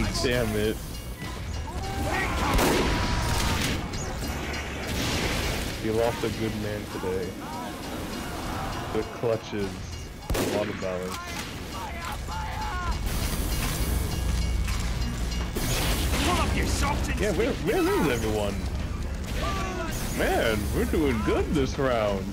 Nice. Damn it. You lost a good man today. The clutches. A lot of balance. Yeah, where, where is everyone? Man, we're doing good this round.